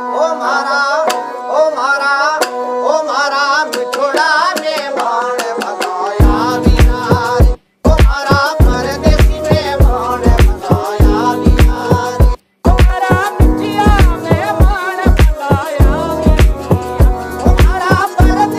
Ô oh, Mara!